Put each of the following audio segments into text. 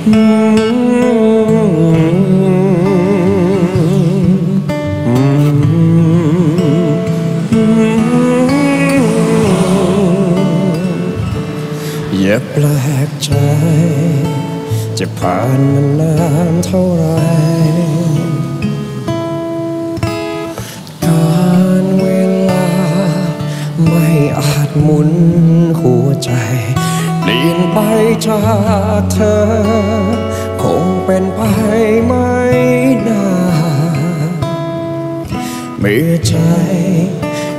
อย่าแปลกใจ จะผ่านมานนานเท่าไร การเวลาไม่อาจหมุนหัวใจ ลี่ยนไปจากเธอ คงเป็นไปไม่นานเมื่อใจ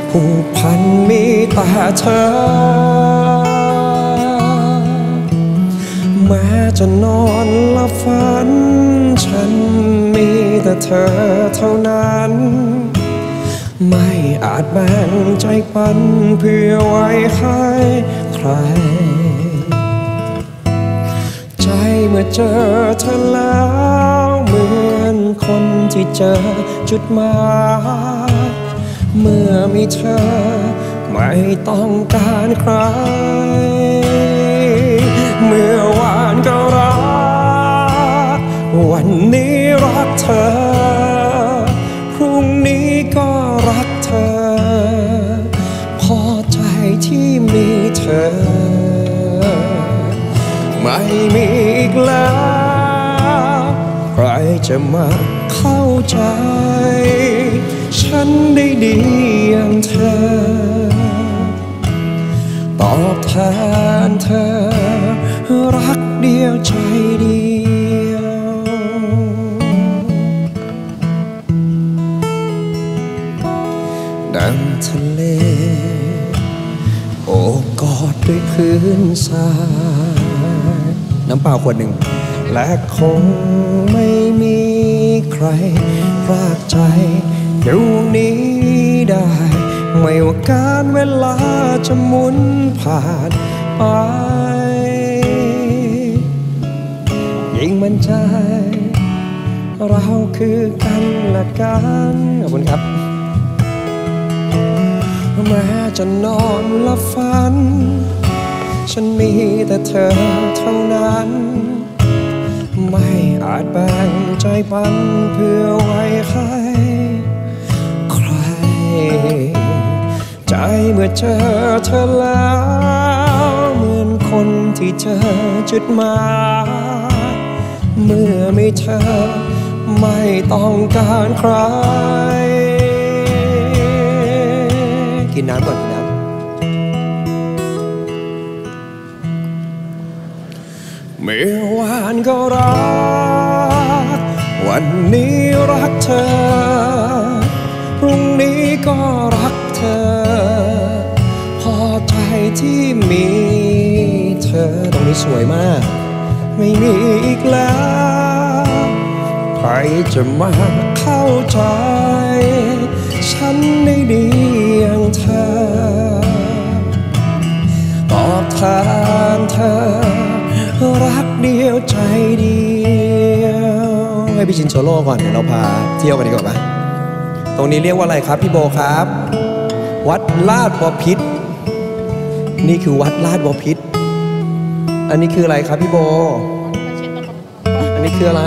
ผูกพันมีแต่เธอ แม้จะนอนหลับฝัน ฉันมีแต่เธอเท่านั้น ไม่อาจแบ่งใจปันเพื่อไว้ให้ใคร ใจเมื่อเจอเธอแล้วเหมือนคนที่เจอจุดหมายเมื่อมีเธอไม่ต้องการใคร เมื่อวานก็รัก วันนี้รักเธอ พรุ่งนี้ก็รักเธอ พอใจที่มีเธอ ม่มีอีกแล้ว ใครจะมาเข้าใจ ฉันได้ดีอย่างเธอ ตอบแทนเธอ รักเดียวใจเดียวดังทะเล โอบกอดด้วยพื้นทราย น้ำเปล่าขวดหนึ่ง และคงไม่มีใครรากใจดวนี้ได้ ไม่ว่าการเวลาจะหมุนผ่านไปยิ่งมั่นใจ เราคือกันและกันขอบคุณครับแม้จะนอนหลับฝัน ฉันมีแต่เธอเท่านั้น ไม่อาจแบ่งใจปันเพื่อไว้ให้ใคร ใจเมื่อเจอเธอแล้วเหมือนคนที่เจอจุดหมายเมื่อไมีเธอไม่ต้องการใคร กินน้ำก่อนานก็รัก วันนี้รักเธอ พรุ่งนี้ก็รักเธอ พอใจที่มีเธอ ตรงนี้สวยมาก ไม่มีอีกแล้ว ใครจะมาเข้าใจ ฉันได้ดีอย่างเธอ ตอบแทนเธอ ใจเดียวให้พี่ชินโซโล่ก่อนเดี๋ยวเราพาเที่ยวกันดีกว่าปะตรงนี้เรียกว่าอะไรครับพี่โบครับ วัดลาดบพิษนี่คือวัดลาดบพิษอันนี้คืออะไรครับพี่โบ อันนี้คืออะไร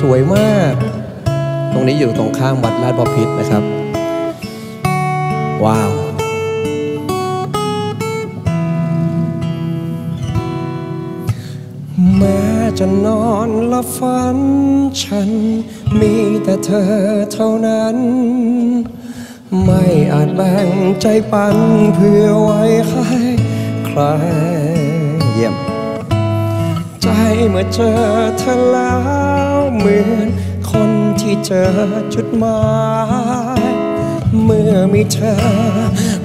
สวยมาก ตรงนี้อยู่ตรงข้ามวัดลาดบพิษนะครับ ว้าว แม้จะนอนลับฝันฉัน มีแต่เธอเท่านั้น ไม่อาจแบ่งใจปันเพื่อไว้ให้ใครเยี่ยม ใจเมื่อเจอเธอแล้วเหมือนคนที่เจอจุดหมายเมื่อมีเธอ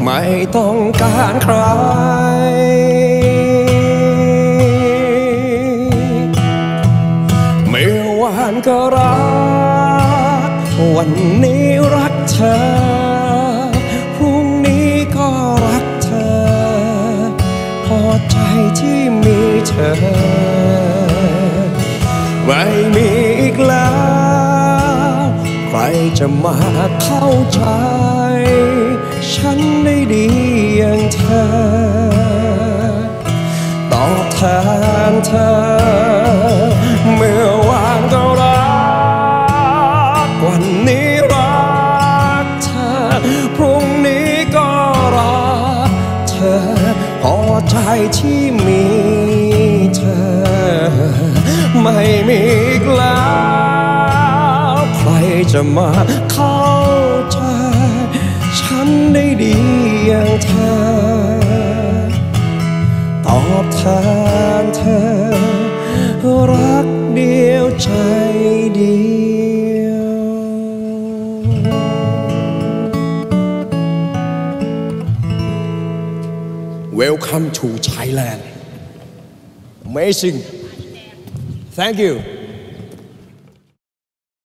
ไม่ต้องการใครานก็รัก วันนี้รักเธอ พรุ่งนี้ก็รักเธอ พอใจที่มีเธอ ไม่มีอีกแล้ว ใครจะมาเข้าใจ ฉันได้ดีอย่างเธอ ตอบแทนเธอ ที่มีเธอ ไม่มีอีกแล้ว ใครจะมาเข้าใจ ฉันได้ดีอย่างเธอ ตอบแทนเธอ รักเดียวใจเดียว Welcome to Thailand. Amazing. Thank you